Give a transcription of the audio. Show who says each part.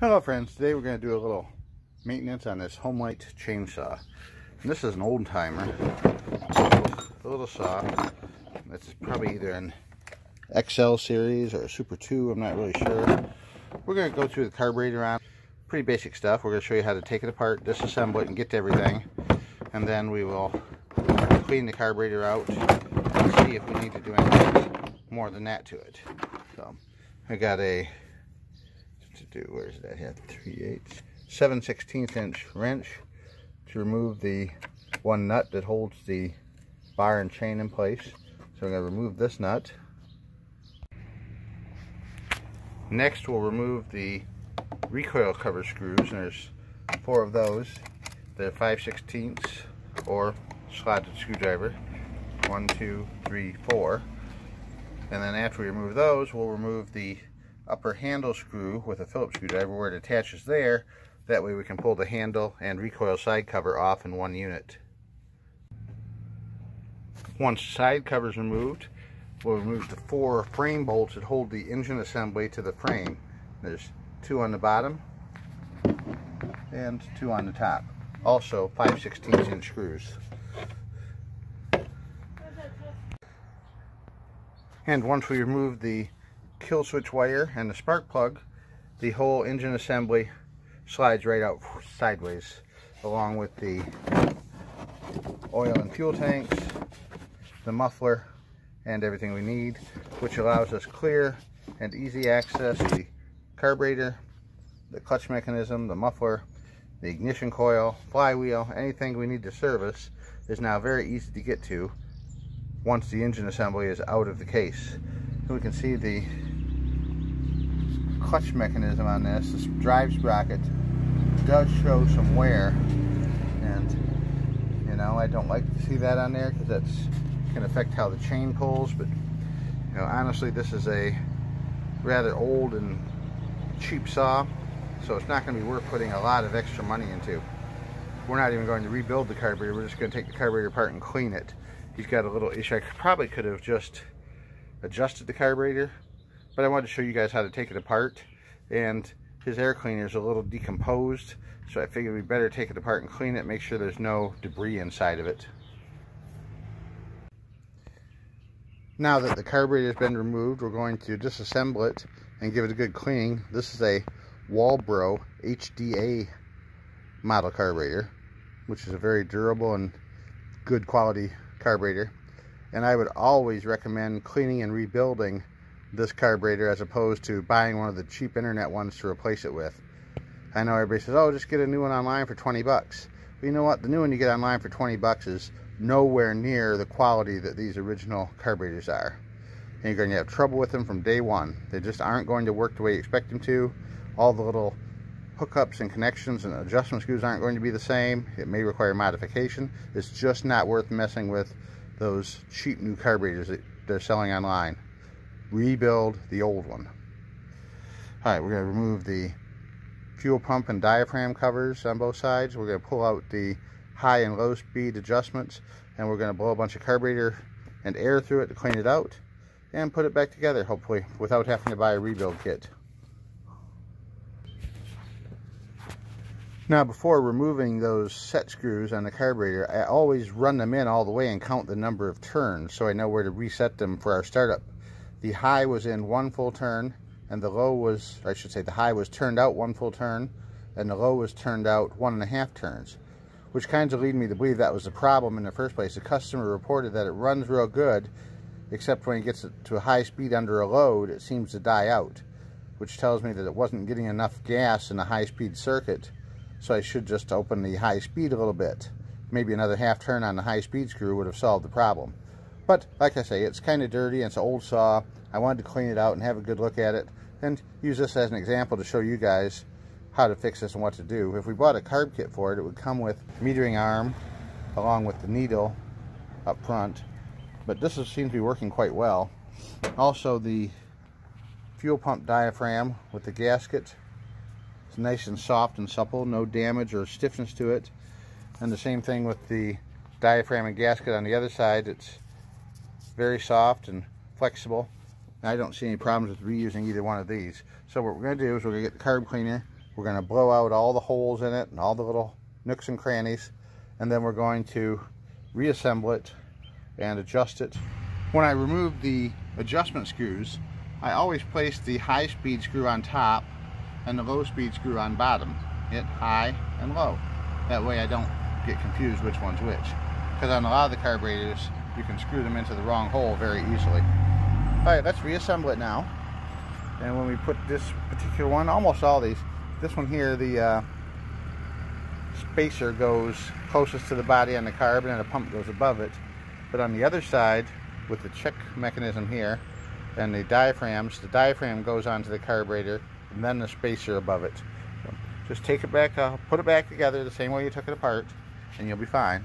Speaker 1: Hello friends, today we're going to do a little maintenance on this Homelite chainsaw. And this is an old timer, a little saw. that's probably either an XL series or a Super 2, I'm not really sure. We're going to go through the carburetor on, pretty basic stuff. We're going to show you how to take it apart, disassemble it and get to everything. And then we will clean the carburetor out and see if we need to do anything more than that to it. So I got a to do, where's that here, 3 8 7 16th inch wrench to remove the one nut that holds the bar and chain in place. So I'm going to remove this nut. Next we'll remove the recoil cover screws, and there's four of those. They're 5 16ths or slotted screwdriver. One, two, three, four. And then after we remove those, we'll remove the upper handle screw with a Phillips screwdriver where it attaches there. That way we can pull the handle and recoil side cover off in one unit. Once side cover is removed, we'll remove the four frame bolts that hold the engine assembly to the frame. There's two on the bottom and two on the top. Also 5 16 inch screws. And once we remove the kill switch wire and the spark plug, the whole engine assembly slides right out sideways along with the oil and fuel tanks, the muffler, and everything we need, which allows us clear and easy access to the carburetor, the clutch mechanism, the muffler, the ignition coil, flywheel, anything we need to service is now very easy to get to once the engine assembly is out of the case. We can see the clutch mechanism on this, this drive sprocket, does show some wear. And, you know, I don't like to see that on there because that's can affect how the chain pulls. But, you know, honestly, this is a rather old and cheap saw. So it's not going to be worth putting a lot of extra money into. We're not even going to rebuild the carburetor. We're just going to take the carburetor apart and clean it. He's got a little issue. I probably could have just adjusted the carburetor but I wanted to show you guys how to take it apart. And his air cleaner is a little decomposed so I figured we better take it apart and clean it make sure there's no debris inside of it. Now that the carburetor has been removed we're going to disassemble it and give it a good cleaning. This is a Walbro HDA model carburetor which is a very durable and good quality carburetor. And I would always recommend cleaning and rebuilding this carburetor as opposed to buying one of the cheap internet ones to replace it with. I know everybody says, oh, just get a new one online for 20 bucks. But you know what? The new one you get online for 20 bucks is nowhere near the quality that these original carburetors are. And you're going to have trouble with them from day one. They just aren't going to work the way you expect them to. All the little hookups and connections and adjustment screws aren't going to be the same. It may require modification. It's just not worth messing with those cheap new carburetors that they're selling online rebuild the old one. All right, we're going to remove the fuel pump and diaphragm covers on both sides. We're going to pull out the high and low speed adjustments and we're going to blow a bunch of carburetor and air through it to clean it out and put it back together hopefully without having to buy a rebuild kit. Now before removing those set screws on the carburetor, I always run them in all the way and count the number of turns so I know where to reset them for our startup the high was in one full turn and the low was, I should say the high was turned out one full turn and the low was turned out one and a half turns, which kind of lead me to believe that was the problem in the first place. The customer reported that it runs real good, except when it gets to a high speed under a load, it seems to die out, which tells me that it wasn't getting enough gas in the high speed circuit, so I should just open the high speed a little bit. Maybe another half turn on the high speed screw would have solved the problem. But like I say, it's kind of dirty. And it's an old saw. I wanted to clean it out and have a good look at it and use this as an example to show you guys how to fix this and what to do. If we bought a carb kit for it, it would come with metering arm along with the needle up front. But this is, seems to be working quite well. Also the fuel pump diaphragm with the gasket. It's nice and soft and supple, no damage or stiffness to it. And the same thing with the diaphragm and gasket on the other side. It's very soft and flexible. I don't see any problems with reusing either one of these. So what we're going to do is we're going to get the carb cleaner We're going to blow out all the holes in it and all the little nooks and crannies. And then we're going to reassemble it and adjust it. When I remove the adjustment screws, I always place the high speed screw on top and the low speed screw on bottom. Hit high and low. That way I don't get confused which one's which. Because on a lot of the carburetors, you can screw them into the wrong hole very easily. Alright, let's reassemble it now. And when we put this particular one, almost all these, this one here, the uh, spacer goes closest to the body on the carb and the pump goes above it. But on the other side, with the check mechanism here, and the diaphragms, the diaphragm goes onto the carburetor and then the spacer above it. So just take it back, uh, put it back together the same way you took it apart and you'll be fine.